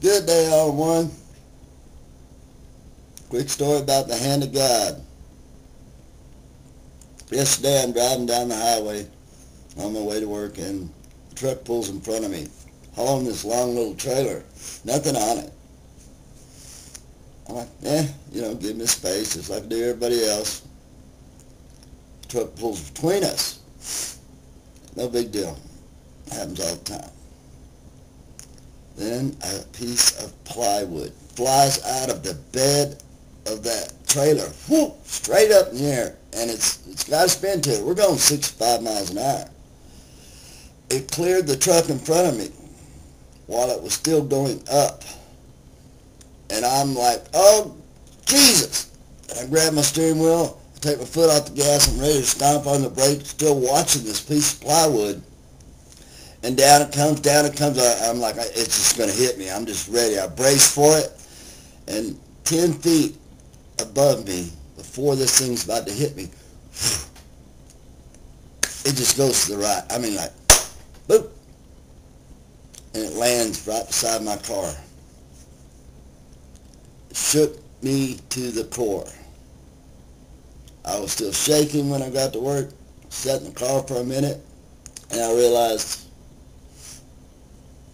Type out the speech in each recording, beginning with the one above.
Good day, all one. Quick story about the hand of God. Yesterday, I'm driving down the highway on my way to work, and a truck pulls in front of me, hauling this long little trailer. Nothing on it. I'm like, eh, you know, give me space, just like I do everybody else. The truck pulls between us. No big deal. Happens all the time. Then a piece of plywood flies out of the bed of that trailer, whoop, straight up in the air, and it's it's got a spin to it. We're going 65 miles an hour. It cleared the truck in front of me while it was still going up, and I'm like, oh Jesus! And I grab my steering wheel, I take my foot off the gas, I'm ready to stomp on the brake, still watching this piece of plywood and down it comes, down it comes. I, I'm like, it's just going to hit me. I'm just ready. I brace for it, and 10 feet above me, before this thing's about to hit me, it just goes to the right. I mean, like, boop, and it lands right beside my car. It shook me to the core. I was still shaking when I got to work, sat in the car for a minute, and I realized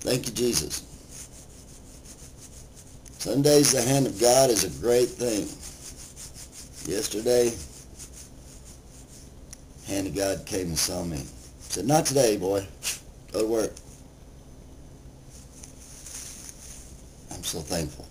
Thank you, Jesus. Some days the hand of God is a great thing. Yesterday, hand of God came and saw me. Said, not today, boy. Go to work. I'm so thankful.